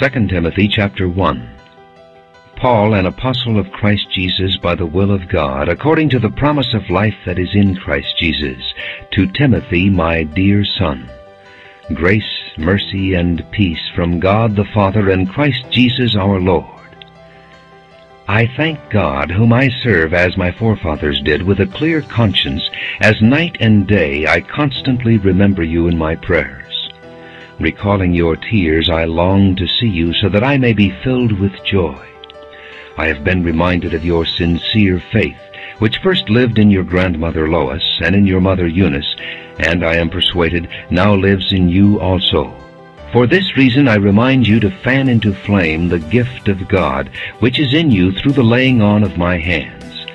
2 Timothy chapter 1 Paul, an apostle of Christ Jesus by the will of God, according to the promise of life that is in Christ Jesus, to Timothy, my dear son. Grace, mercy, and peace from God the Father and Christ Jesus our Lord. I thank God, whom I serve as my forefathers did, with a clear conscience, as night and day I constantly remember you in my prayers. Recalling your tears, I long to see you so that I may be filled with joy. I have been reminded of your sincere faith, which first lived in your grandmother Lois and in your mother Eunice, and I am persuaded now lives in you also. For this reason I remind you to fan into flame the gift of God, which is in you through the laying on of my hands.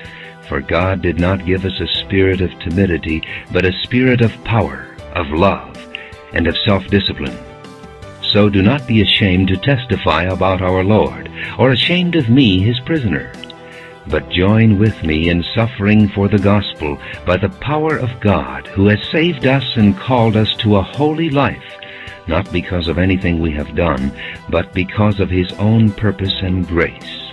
For God did not give us a spirit of timidity, but a spirit of power, of love, and of self-discipline. So do not be ashamed to testify about our Lord, or ashamed of me, his prisoner. But join with me in suffering for the gospel by the power of God, who has saved us and called us to a holy life, not because of anything we have done, but because of his own purpose and grace.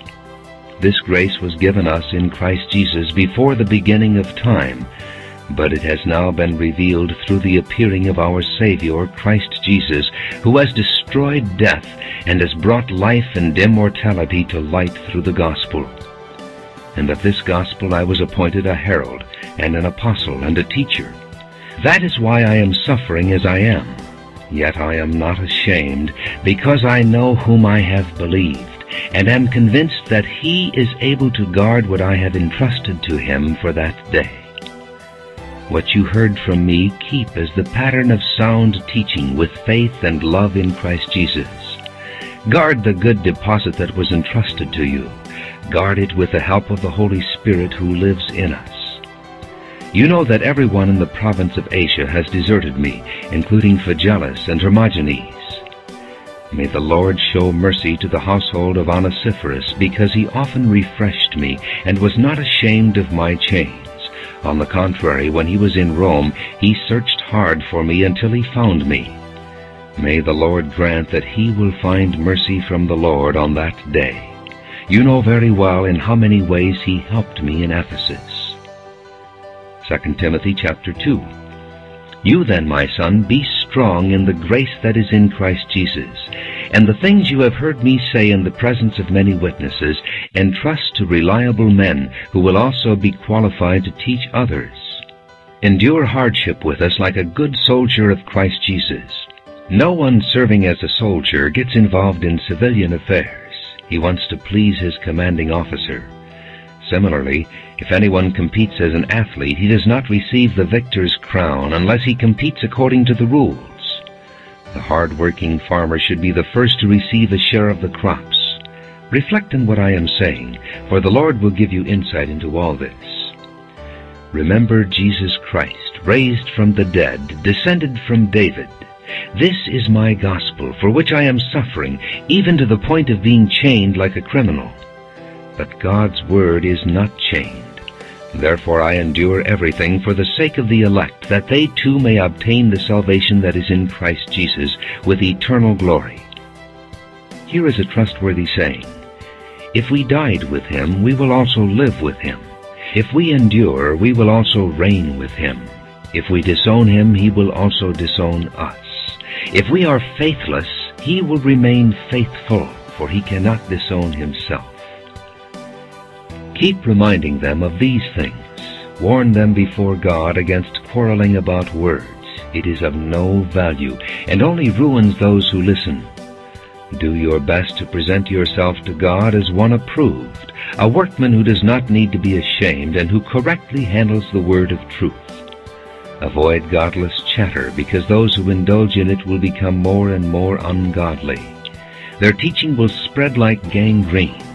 This grace was given us in Christ Jesus before the beginning of time, but it has now been revealed through the appearing of our Savior, Christ Jesus, who has destroyed death and has brought life and immortality to light through the gospel. And of this gospel I was appointed a herald, and an apostle, and a teacher. That is why I am suffering as I am. Yet I am not ashamed, because I know whom I have believed, and am convinced that he is able to guard what I have entrusted to him for that day. What you heard from me keep as the pattern of sound teaching with faith and love in Christ Jesus. Guard the good deposit that was entrusted to you. Guard it with the help of the Holy Spirit who lives in us. You know that everyone in the province of Asia has deserted me, including Phygelus and Hermogenes. May the Lord show mercy to the household of Onesiphorus, because he often refreshed me and was not ashamed of my chains. On the contrary, when he was in Rome, he searched hard for me until he found me. May the Lord grant that he will find mercy from the Lord on that day. You know very well in how many ways he helped me in Ephesus. 2 Timothy chapter 2 You then, my son, be strong in the grace that is in Christ Jesus, and the things you have heard me say in the presence of many witnesses, entrust to reliable men who will also be qualified to teach others. Endure hardship with us like a good soldier of Christ Jesus. No one serving as a soldier gets involved in civilian affairs. He wants to please his commanding officer. Similarly, if anyone competes as an athlete, he does not receive the victor's crown unless he competes according to the rules. The hard-working farmer should be the first to receive a share of the crops. Reflect on what I am saying, for the Lord will give you insight into all this. Remember Jesus Christ, raised from the dead, descended from David. This is my gospel, for which I am suffering, even to the point of being chained like a criminal. But God's word is not chained. Therefore I endure everything for the sake of the elect, that they too may obtain the salvation that is in Christ Jesus with eternal glory. Here is a trustworthy saying. If we died with him, we will also live with him. If we endure, we will also reign with him. If we disown him, he will also disown us. If we are faithless, he will remain faithful, for he cannot disown himself. Keep reminding them of these things. Warn them before God against quarreling about words. It is of no value, and only ruins those who listen. Do your best to present yourself to God as one approved, a workman who does not need to be ashamed and who correctly handles the word of truth. Avoid godless chatter, because those who indulge in it will become more and more ungodly. Their teaching will spread like gangrene.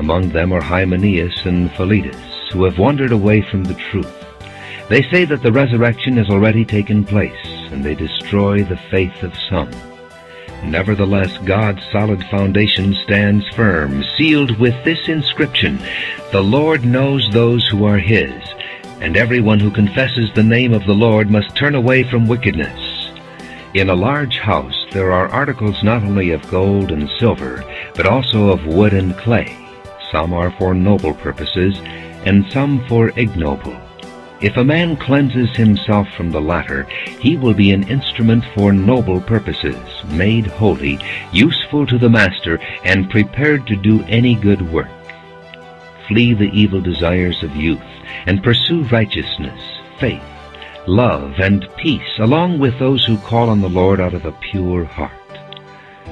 Among them are Hymenaeus and Philetus, who have wandered away from the truth. They say that the resurrection has already taken place, and they destroy the faith of some. Nevertheless, God's solid foundation stands firm, sealed with this inscription, The Lord knows those who are His, and everyone who confesses the name of the Lord must turn away from wickedness. In a large house there are articles not only of gold and silver, but also of wood and clay. Some are for noble purposes, and some for ignoble. If a man cleanses himself from the latter, he will be an instrument for noble purposes, made holy, useful to the master, and prepared to do any good work. Flee the evil desires of youth, and pursue righteousness, faith, love, and peace, along with those who call on the Lord out of a pure heart.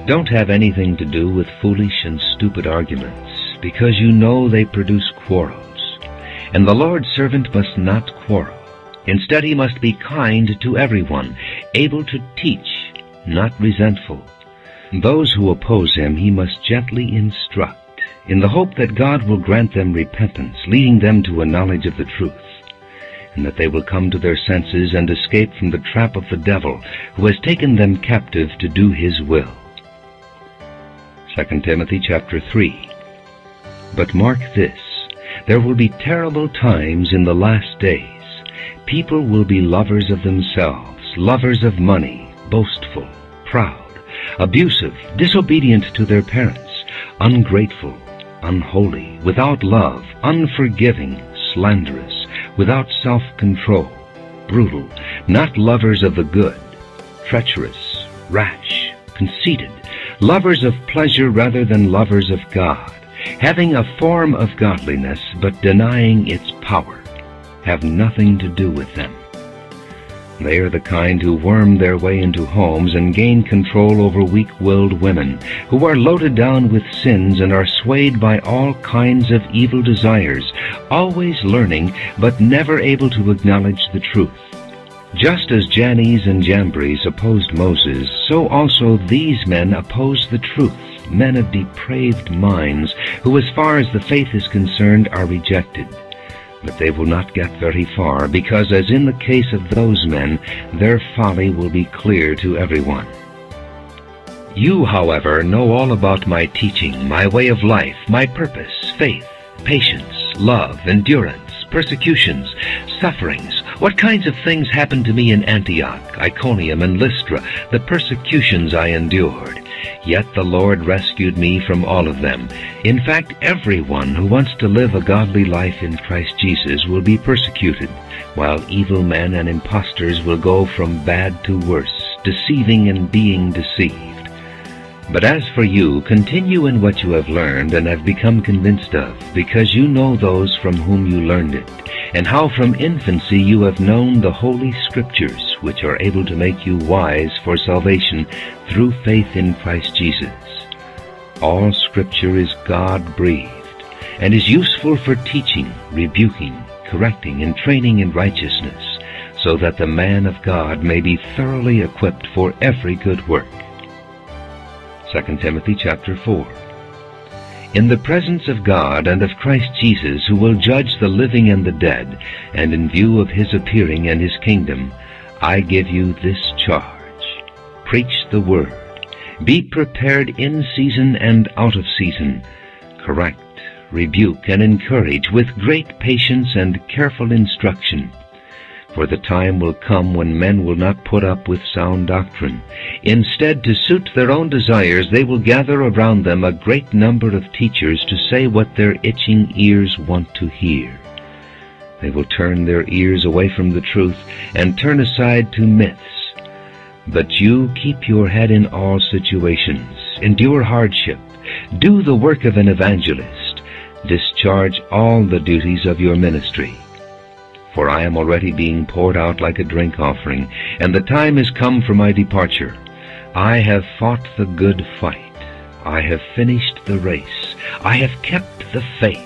Don't have anything to do with foolish and stupid arguments, because you know they produce quarrels. And the Lord's servant must not quarrel. Instead, he must be kind to everyone, able to teach, not resentful. Those who oppose him he must gently instruct, in the hope that God will grant them repentance, leading them to a knowledge of the truth, and that they will come to their senses and escape from the trap of the devil, who has taken them captive to do his will. 2 Timothy chapter 3 But mark this, there will be terrible times in the last days. People will be lovers of themselves, lovers of money, boastful, proud, abusive, disobedient to their parents, ungrateful, unholy, without love, unforgiving, slanderous, without self-control, brutal, not lovers of the good, treacherous, rash, conceited, lovers of pleasure rather than lovers of God, having a form of godliness but denying its power, have nothing to do with them. They are the kind who worm their way into homes and gain control over weak-willed women, who are loaded down with sins and are swayed by all kinds of evil desires, always learning but never able to acknowledge the truth. Just as Jannes and Jambres opposed Moses, so also these men oppose the truth men of depraved minds, who as far as the faith is concerned are rejected. But they will not get very far, because as in the case of those men, their folly will be clear to everyone. You, however, know all about my teaching, my way of life, my purpose, faith, patience, love, endurance, persecutions, sufferings, what kinds of things happened to me in Antioch, Iconium, and Lystra, the persecutions I endured. Yet the Lord rescued me from all of them. In fact, everyone who wants to live a godly life in Christ Jesus will be persecuted, while evil men and impostors will go from bad to worse, deceiving and being deceived. But as for you, continue in what you have learned and have become convinced of, because you know those from whom you learned it, and how from infancy you have known the Holy Scriptures, which are able to make you wise for salvation through faith in Christ Jesus. All Scripture is God-breathed, and is useful for teaching, rebuking, correcting, and training in righteousness, so that the man of God may be thoroughly equipped for every good work. 2 Timothy chapter 4. In the presence of God and of Christ Jesus, who will judge the living and the dead, and in view of his appearing and his kingdom, I give you this charge. Preach the word. Be prepared in season and out of season. Correct, rebuke, and encourage with great patience and careful instruction. For the time will come when men will not put up with sound doctrine. Instead, to suit their own desires, they will gather around them a great number of teachers to say what their itching ears want to hear. They will turn their ears away from the truth and turn aside to myths. But you keep your head in all situations, endure hardship, do the work of an evangelist, discharge all the duties of your ministry for I am already being poured out like a drink offering, and the time is come for my departure. I have fought the good fight. I have finished the race. I have kept the faith.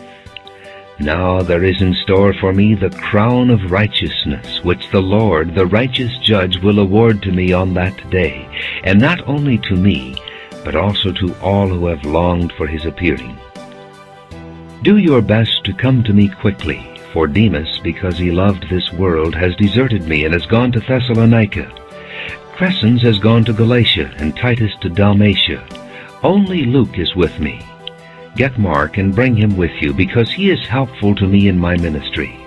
Now there is in store for me the crown of righteousness, which the Lord, the righteous judge, will award to me on that day, and not only to me, but also to all who have longed for his appearing. Do your best to come to me quickly, for Demas, because he loved this world, has deserted me and has gone to Thessalonica. Crescens has gone to Galatia, and Titus to Dalmatia. Only Luke is with me. Get Mark and bring him with you, because he is helpful to me in my ministry.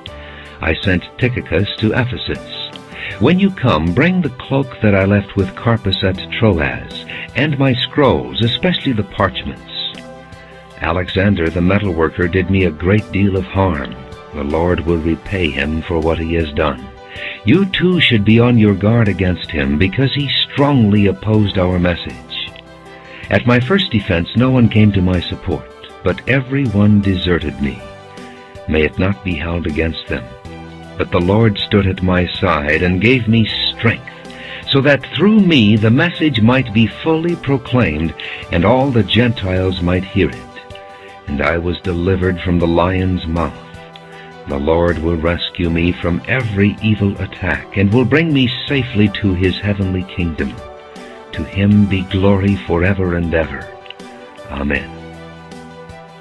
I sent Tychicus to Ephesus. When you come, bring the cloak that I left with Carpus at Troas, and my scrolls, especially the parchments. Alexander the metalworker did me a great deal of harm. The Lord will repay him for what he has done. You too should be on your guard against him, because he strongly opposed our message. At my first defense no one came to my support, but every one deserted me. May it not be held against them. But the Lord stood at my side and gave me strength, so that through me the message might be fully proclaimed, and all the Gentiles might hear it. And I was delivered from the lion's mouth. The Lord will rescue me from every evil attack, and will bring me safely to his heavenly kingdom. To him be glory forever and ever. Amen.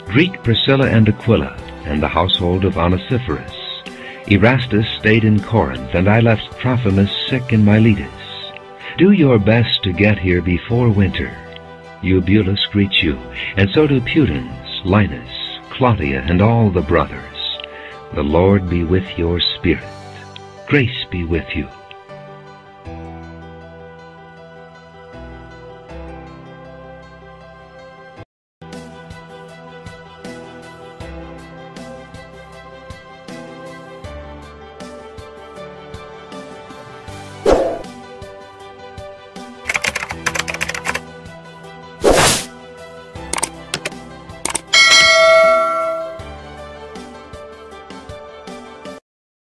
Greet Priscilla and Aquila, and the household of Onesiphorus. Erastus stayed in Corinth, and I left Trophimus sick in Miletus. Do your best to get here before winter. Eubulus greets you, and so do Pudens, Linus, Claudia, and all the brothers. The Lord be with your spirit. Grace be with you.